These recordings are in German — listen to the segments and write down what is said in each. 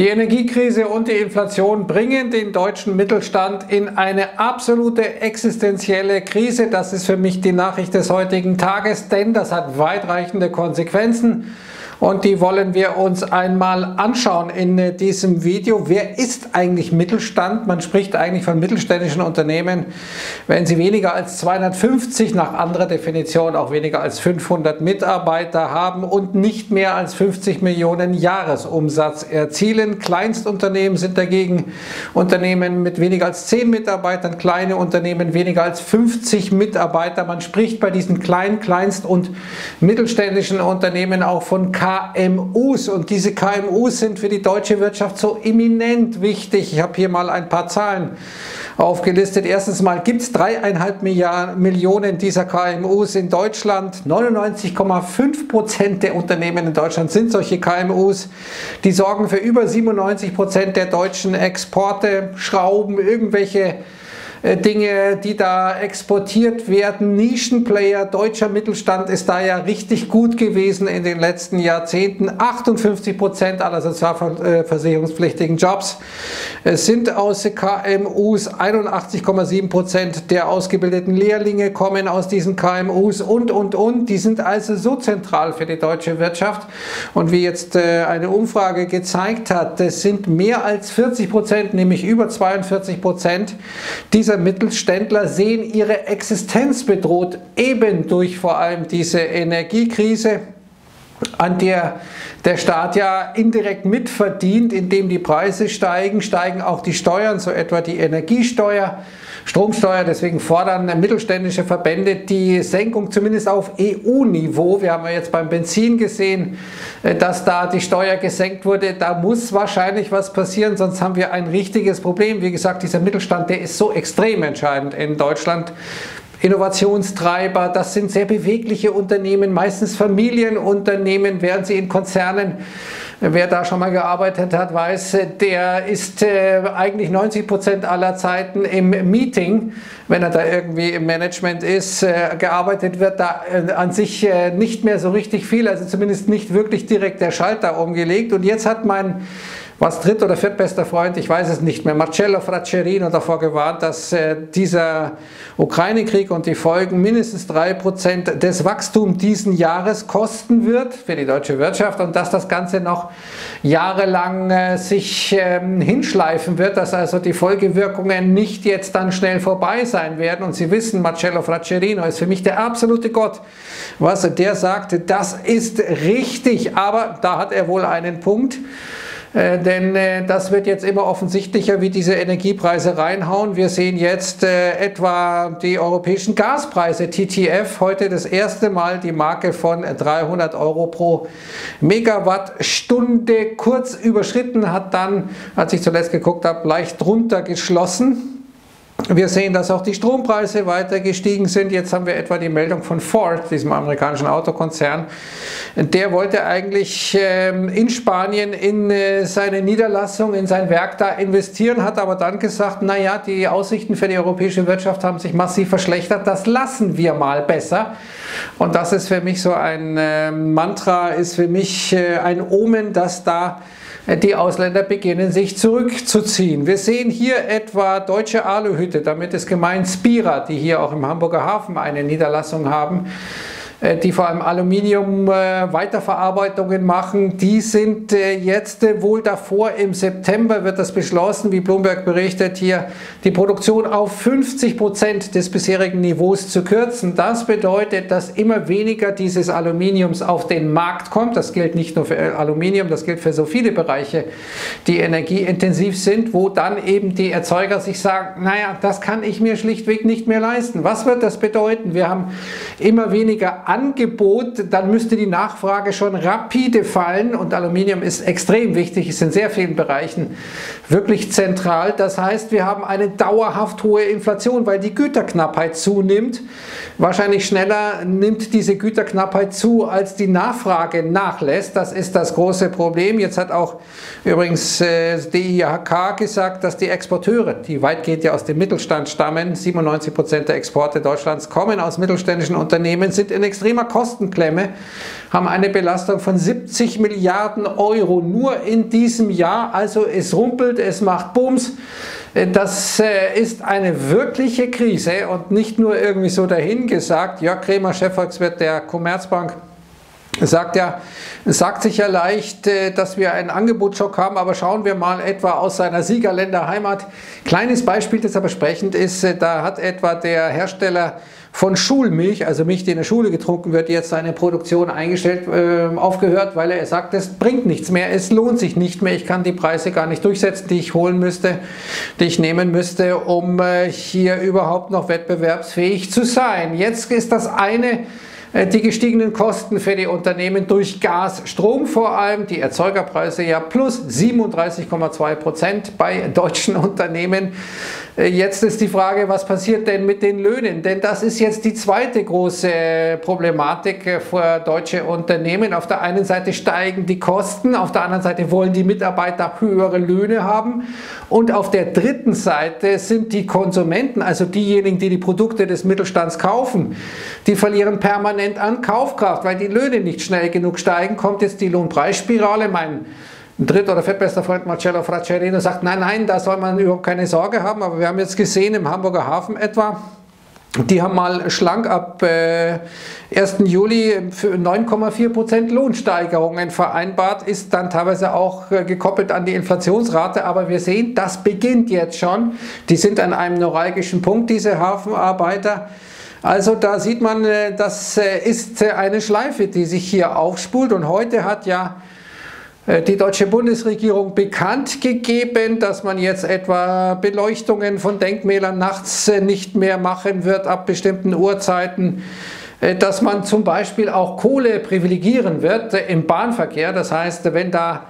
Die Energiekrise und die Inflation bringen den deutschen Mittelstand in eine absolute existenzielle Krise. Das ist für mich die Nachricht des heutigen Tages, denn das hat weitreichende Konsequenzen und die wollen wir uns einmal anschauen in diesem Video. Wer ist eigentlich Mittelstand? Man spricht eigentlich von mittelständischen Unternehmen, wenn sie weniger als 250, nach anderer Definition auch weniger als 500 Mitarbeiter haben und nicht mehr als 50 Millionen Jahresumsatz erzielen. Kleinstunternehmen sind dagegen Unternehmen mit weniger als 10 Mitarbeitern, kleine Unternehmen weniger als 50 Mitarbeiter. Man spricht bei diesen kleinen, kleinst- und mittelständischen Unternehmen auch von K KMUs und diese KMUs sind für die deutsche Wirtschaft so eminent wichtig. Ich habe hier mal ein paar Zahlen aufgelistet. Erstens mal gibt es dreieinhalb Millionen dieser KMUs in Deutschland. 99,5 Prozent der Unternehmen in Deutschland sind solche KMUs. Die sorgen für über 97 Prozent der deutschen Exporte, Schrauben, irgendwelche Dinge, die da exportiert werden. Nischenplayer, deutscher Mittelstand ist da ja richtig gut gewesen in den letzten Jahrzehnten. 58 Prozent aller sozialversicherungspflichtigen Jobs äh, sind aus KMUs. 81,7 Prozent der ausgebildeten Lehrlinge kommen aus diesen KMUs und, und, und. Die sind also so zentral für die deutsche Wirtschaft. Und wie jetzt äh, eine Umfrage gezeigt hat, es sind mehr als 40 Prozent, nämlich über 42 Prozent dieser dieser Mittelständler sehen ihre Existenz bedroht, eben durch vor allem diese Energiekrise an der der Staat ja indirekt mitverdient, indem die Preise steigen, steigen auch die Steuern, so etwa die Energiesteuer, Stromsteuer. Deswegen fordern mittelständische Verbände die Senkung zumindest auf EU-Niveau. Wir haben ja jetzt beim Benzin gesehen, äh, dass da die Steuer gesenkt wurde. Da muss wahrscheinlich was passieren, sonst haben wir ein richtiges Problem. Wie gesagt, dieser Mittelstand, der ist so extrem entscheidend in Deutschland. Innovationstreiber, das sind sehr bewegliche Unternehmen, meistens Familienunternehmen, während sie in Konzernen Wer da schon mal gearbeitet hat, weiß, der ist äh, eigentlich 90 Prozent aller Zeiten im Meeting, wenn er da irgendwie im Management ist. Äh, gearbeitet wird da äh, an sich nicht mehr so richtig viel, also zumindest nicht wirklich direkt der Schalter umgelegt. Und jetzt hat mein was dritt- oder viertbester Freund, ich weiß es nicht mehr, Marcello Fraccerino davor gewarnt, dass äh, dieser Ukraine-Krieg und die Folgen mindestens drei Prozent des Wachstums diesen Jahres kosten wird für die deutsche Wirtschaft und dass das Ganze noch jahrelang äh, sich ähm, hinschleifen wird, dass also die Folgewirkungen nicht jetzt dann schnell vorbei sein werden. Und Sie wissen, Marcello Fraccerino ist für mich der absolute Gott. Was der sagte, das ist richtig, aber da hat er wohl einen Punkt. Äh, denn äh, das wird jetzt immer offensichtlicher, wie diese Energiepreise reinhauen. Wir sehen jetzt äh, etwa die europäischen Gaspreise, TTF, heute das erste Mal die Marke von 300 Euro pro Megawattstunde kurz überschritten, hat dann, als ich zuletzt geguckt habe, leicht drunter geschlossen. Wir sehen, dass auch die Strompreise weiter gestiegen sind. Jetzt haben wir etwa die Meldung von Ford, diesem amerikanischen Autokonzern. Der wollte eigentlich ähm, in Spanien in äh, seine Niederlassung, in sein Werk da investieren, hat aber dann gesagt, naja, die Aussichten für die europäische Wirtschaft haben sich massiv verschlechtert, das lassen wir mal besser. Und das ist für mich so ein ähm, Mantra, ist für mich äh, ein Omen, dass da die Ausländer beginnen sich zurückzuziehen. Wir sehen hier etwa Deutsche Aluhütte, damit ist gemeint Spira, die hier auch im Hamburger Hafen eine Niederlassung haben. Äh, die vor allem Aluminium-Weiterverarbeitungen äh, machen, die sind äh, jetzt wohl davor, im September wird das beschlossen, wie Bloomberg berichtet hier, die Produktion auf 50 Prozent des bisherigen Niveaus zu kürzen. Das bedeutet, dass immer weniger dieses Aluminiums auf den Markt kommt. Das gilt nicht nur für Aluminium, das gilt für so viele Bereiche, die energieintensiv sind, wo dann eben die Erzeuger sich sagen, naja, das kann ich mir schlichtweg nicht mehr leisten. Was wird das bedeuten? Wir haben immer weniger Angebot, dann müsste die Nachfrage schon rapide fallen und Aluminium ist extrem wichtig, ist in sehr vielen Bereichen wirklich zentral. Das heißt, wir haben eine dauerhaft hohe Inflation, weil die Güterknappheit zunimmt. Wahrscheinlich schneller nimmt diese Güterknappheit zu, als die Nachfrage nachlässt. Das ist das große Problem. Jetzt hat auch übrigens äh, die IHK gesagt, dass die Exporteure, die weitgehend ja aus dem Mittelstand stammen, 97 Prozent der Exporte Deutschlands kommen aus mittelständischen Unternehmen, sind in extremer Kostenklemme, haben eine Belastung von 70 Milliarden Euro nur in diesem Jahr. Also es rumpelt, es macht Bums. Das äh, ist eine wirkliche Krise und nicht nur irgendwie so dahingesagt. Jörg Kremer, Chefvolkswirt der Commerzbank, sagt ja, sagt sich ja leicht, äh, dass wir einen Angebotsschock haben, aber schauen wir mal etwa aus seiner Siegerländerheimat. Kleines Beispiel, das aber sprechend ist, äh, da hat etwa der Hersteller von Schulmilch, also Milch, die in der Schule getrunken wird, jetzt seine Produktion eingestellt, äh, aufgehört, weil er sagt, es bringt nichts mehr, es lohnt sich nicht mehr, ich kann die Preise gar nicht durchsetzen, die ich holen müsste, die ich nehmen müsste, um äh, hier überhaupt noch wettbewerbsfähig zu sein. Jetzt ist das eine äh, die gestiegenen Kosten für die Unternehmen durch Gas, Strom vor allem, die Erzeugerpreise ja plus 37,2 Prozent bei deutschen Unternehmen. Äh, jetzt ist die Frage, was passiert denn mit den Löhnen? Denn das ist jetzt die zweite große Problematik für deutsche Unternehmen. Auf der einen Seite steigen die Kosten, auf der anderen Seite wollen die Mitarbeiter höhere Löhne haben und auf der dritten Seite sind die Konsumenten, also diejenigen, die die Produkte des Mittelstands kaufen, die verlieren permanent an Kaufkraft, weil die Löhne nicht schnell genug steigen. Kommt jetzt die Lohnpreisspirale, mein dritt- oder viertbester Freund Marcello Fraccerino sagt, nein, nein, da soll man überhaupt keine Sorge haben. Aber wir haben jetzt gesehen, im Hamburger Hafen etwa, die haben mal schlank ab äh, 1. Juli 9,4% Lohnsteigerungen vereinbart, ist dann teilweise auch äh, gekoppelt an die Inflationsrate. Aber wir sehen, das beginnt jetzt schon. Die sind an einem neuralgischen Punkt, diese Hafenarbeiter. Also da sieht man, äh, das äh, ist äh, eine Schleife, die sich hier aufspult. Und heute hat ja die deutsche Bundesregierung bekannt gegeben, dass man jetzt etwa Beleuchtungen von Denkmälern nachts äh, nicht mehr machen wird ab bestimmten Uhrzeiten äh, dass man zum Beispiel auch Kohle privilegieren wird im Bahnverkehr. Das heißt, wenn da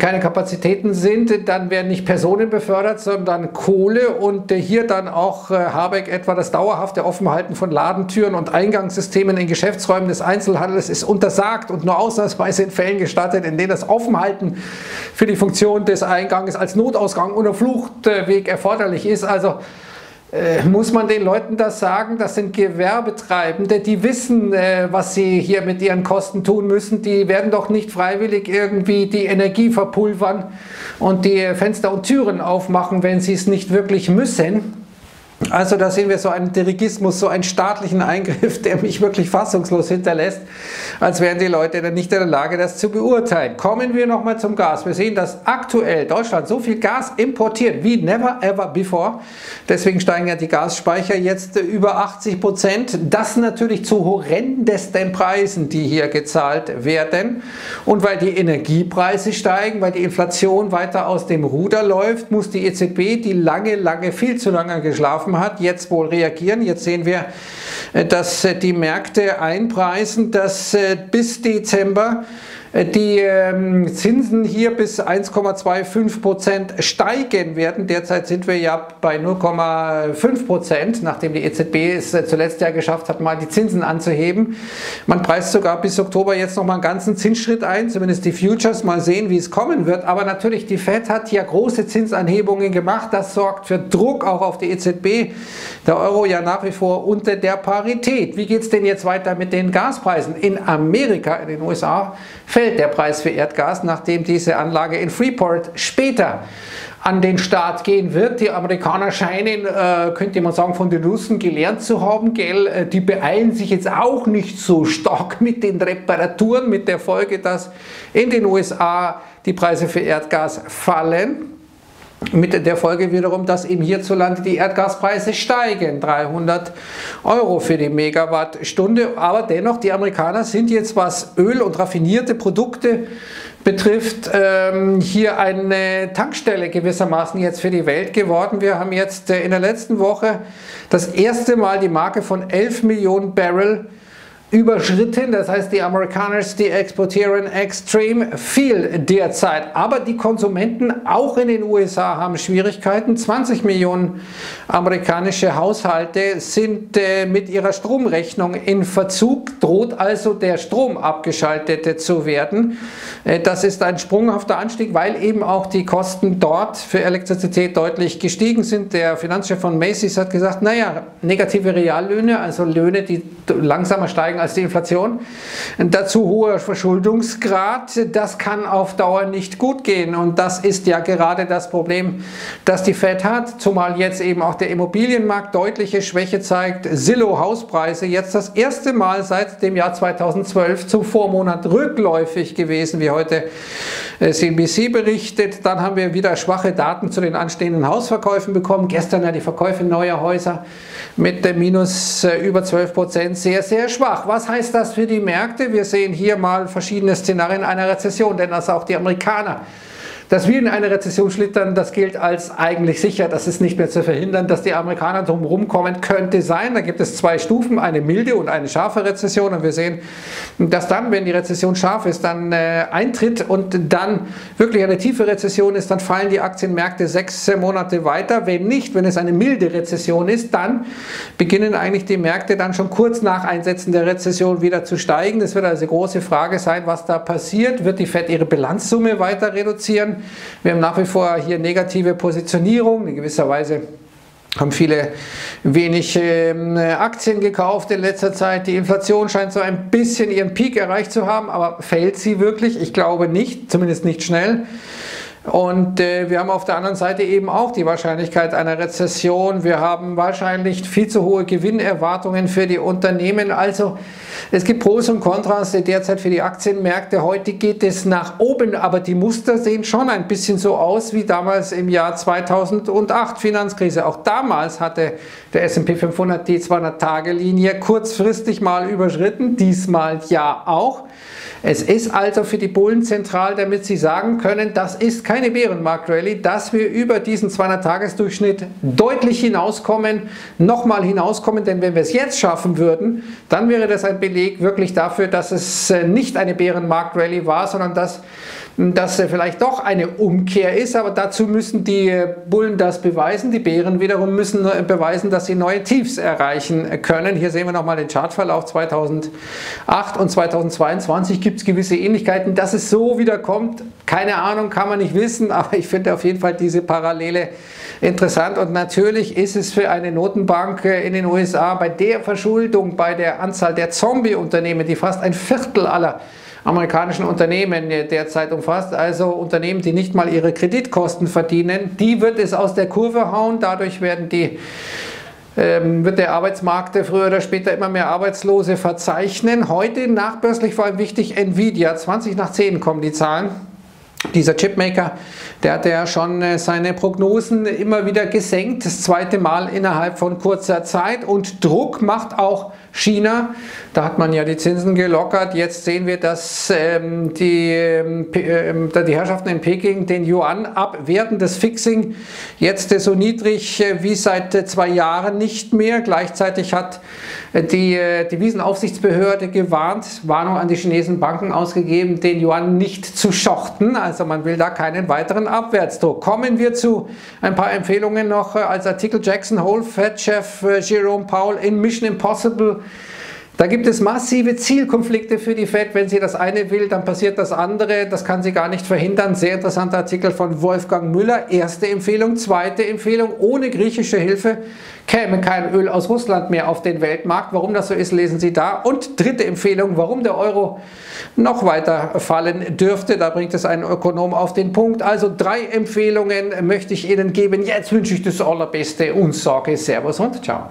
keine Kapazitäten sind, dann werden nicht Personen befördert, sondern Kohle und hier dann auch äh, Habeck etwa das dauerhafte Offenhalten von Ladentüren und Eingangssystemen in Geschäftsräumen des Einzelhandels ist untersagt und nur ausnahmsweise in Fällen gestattet, in denen das Offenhalten für die Funktion des Einganges als Notausgang oder Fluchtweg erforderlich ist. Also äh, muss man den Leuten das sagen? Das sind Gewerbetreibende, die wissen, äh, was sie hier mit ihren Kosten tun müssen. Die werden doch nicht freiwillig irgendwie die Energie verpulvern und die Fenster und Türen aufmachen, wenn sie es nicht wirklich müssen. Also da sehen wir so einen Dirigismus, so einen staatlichen Eingriff, der mich wirklich fassungslos hinterlässt, als wären die Leute dann nicht in der Lage, das zu beurteilen. Kommen wir nochmal zum Gas. Wir sehen, dass aktuell Deutschland so viel Gas importiert wie never ever before. Deswegen steigen ja die Gasspeicher jetzt über 80 Prozent. Das natürlich zu horrendesten Preisen, die hier gezahlt werden. Und weil die Energiepreise steigen, weil die Inflation weiter aus dem Ruder läuft, muss die EZB, die lange, lange, viel zu lange geschlafen getroffen hat, jetzt wohl reagieren. Jetzt sehen wir, äh, dass äh, die Märkte einpreisen, dass äh, bis Dezember die ähm, Zinsen hier bis 1,25 Prozent steigen werden. Derzeit sind wir ja bei 0,5 Prozent, nachdem die EZB es zuletzt ja geschafft hat, mal die Zinsen anzuheben. Man preist sogar bis Oktober jetzt noch mal einen ganzen Zinsschritt ein, zumindest die Futures. Mal sehen, wie es kommen wird. Aber natürlich, die Fed hat ja große Zinsanhebungen gemacht. Das sorgt für Druck auch auf die EZB. Der Euro ja nach wie vor unter der Parität. Wie geht es denn jetzt weiter mit den Gaspreisen? In Amerika, in den USA, fällt der Preis für Erdgas, nachdem diese Anlage in Freeport später an den Start gehen wird. Die Amerikaner scheinen, äh, könnte man sagen, von den Russen gelernt zu haben. Gell? Äh, die beeilen sich jetzt auch nicht so stark mit den Reparaturen, mit der Folge, dass in den USA die Preise für Erdgas fallen. Mit der Folge wiederum, dass eben hierzulande die Erdgaspreise steigen. 300 Euro für die Megawattstunde. Aber dennoch, die Amerikaner sind jetzt, was Öl und raffinierte Produkte betrifft, ähm, hier eine Tankstelle gewissermaßen jetzt für die Welt geworden. Wir haben jetzt äh, in der letzten Woche das erste Mal die Marke von 11 Millionen Barrel überschritten. Das heißt, die Amerikaner, die exportieren extrem viel derzeit. Aber die Konsumenten auch in den USA haben Schwierigkeiten. 20 Millionen amerikanische Haushalte sind äh, mit ihrer Stromrechnung in Verzug, droht also der Strom abgeschaltet zu werden. Äh, das ist ein sprunghafter Anstieg, weil eben auch die Kosten dort für Elektrizität deutlich gestiegen sind. Der Finanzchef von Macy's hat gesagt, naja, negative Reallöhne, also Löhne, die langsamer steigen als die Inflation. Dazu hoher Verschuldungsgrad. Das kann auf Dauer nicht gut gehen. Und das ist ja gerade das Problem, das die Fed hat. Zumal jetzt eben auch der Immobilienmarkt deutliche Schwäche zeigt. Zillow Hauspreise jetzt das erste Mal seit dem Jahr 2012 zum Vormonat rückläufig gewesen, wie heute CNBC berichtet. Dann haben wir wieder schwache Daten zu den anstehenden Hausverkäufen bekommen. Gestern ja die Verkäufe neuer Häuser mit minus äh, über 12 Prozent sehr, sehr schwach. Was heißt das für die Märkte? Wir sehen hier mal verschiedene Szenarien einer Rezession, denn das auch die Amerikaner dass wir in eine Rezession schlittern, das gilt als eigentlich sicher. Das ist nicht mehr zu verhindern. Dass die Amerikaner drumherum kommen, könnte sein. Da gibt es zwei Stufen, eine milde und eine scharfe Rezession. Und wir sehen, dass dann, wenn die Rezession scharf ist, dann äh, eintritt und dann wirklich eine tiefe Rezession ist, dann fallen die Aktienmärkte sechs Monate weiter. Wenn nicht, wenn es eine milde Rezession ist, dann beginnen eigentlich die Märkte dann schon kurz nach Einsetzen der Rezession wieder zu steigen. Das wird also große Frage sein, was da passiert. Wird die Fed ihre Bilanzsumme weiter reduzieren? Wir haben nach wie vor hier negative Positionierung. In gewisser Weise haben viele wenig ähm, Aktien gekauft in letzter Zeit. Die Inflation scheint so ein bisschen ihren Peak erreicht zu haben, aber fällt sie wirklich? Ich glaube nicht, zumindest nicht schnell. Und äh, wir haben auf der anderen Seite eben auch die Wahrscheinlichkeit einer Rezession. Wir haben wahrscheinlich viel zu hohe Gewinnerwartungen für die Unternehmen. Also es gibt Pros und Kontras derzeit für die Aktienmärkte. Heute geht es nach oben, aber die Muster sehen schon ein bisschen so aus wie damals im Jahr 2008 Finanzkrise. Auch damals hatte der S&P 500 die 200-Tage-Linie kurzfristig mal überschritten, diesmal ja auch. Es ist also für die Bullen zentral, damit sie sagen können, das ist keine Bärenmarkt-Rallye, dass wir über diesen 200-Tages-Durchschnitt deutlich hinauskommen, nochmal hinauskommen, denn wenn wir es jetzt schaffen würden, dann wäre das ein Beleg wirklich dafür, dass es äh, nicht eine Bärenmarkt-Rallye war, sondern dass das vielleicht doch eine Umkehr ist, aber dazu müssen die Bullen das beweisen. Die Bären wiederum müssen beweisen, dass sie neue Tiefs erreichen können. Hier sehen wir nochmal den Chartverlauf 2008 und 2022 gibt es gewisse Ähnlichkeiten. Dass es so wieder kommt, keine Ahnung, kann man nicht wissen, aber ich finde auf jeden Fall diese Parallele interessant und natürlich ist es für eine Notenbank in den USA bei der Verschuldung, bei der Anzahl der Zombie-Unternehmen, die fast ein Viertel aller amerikanischen Unternehmen derzeit umfasst, also Unternehmen, die nicht mal ihre Kreditkosten verdienen, die wird es aus der Kurve hauen, dadurch werden die ähm, wird der Arbeitsmarkt früher oder später immer mehr Arbeitslose verzeichnen. Heute nachbörslich vor allem wichtig Nvidia, 20 nach 10 kommen die Zahlen. Dieser Chipmaker, der hat ja schon äh, seine Prognosen immer wieder gesenkt, das zweite Mal innerhalb von kurzer Zeit. Und Druck macht auch China. Da hat man ja die Zinsen gelockert. Jetzt sehen wir, dass ähm, die, ähm, äh, die Herrschaften in Peking den Yuan abwerten, das Fixing jetzt so niedrig äh, wie seit äh, zwei Jahren nicht mehr. Gleichzeitig hat äh, die Devisenaufsichtsbehörde gewarnt, Warnung an die chinesischen Banken ausgegeben, den Yuan nicht zu schochten. Also man will da keinen weiteren Abwärtsdruck. Kommen wir zu ein paar Empfehlungen noch als Artikel Jackson Hole, Fed-Chef Jerome Powell in Mission Impossible da gibt es massive Zielkonflikte für die Fed. Wenn sie das eine will, dann passiert das andere. Das kann sie gar nicht verhindern. Sehr interessanter Artikel von Wolfgang Müller. Erste Empfehlung. Zweite Empfehlung. Ohne griechische Hilfe käme kein Öl aus Russland mehr auf den Weltmarkt. Warum das so ist, lesen Sie da. Und dritte Empfehlung, warum der Euro noch weiter fallen dürfte. Da bringt es einen Ökonom auf den Punkt. Also drei Empfehlungen möchte ich Ihnen geben. Jetzt wünsche ich das Allerbeste und sage Servus und Ciao.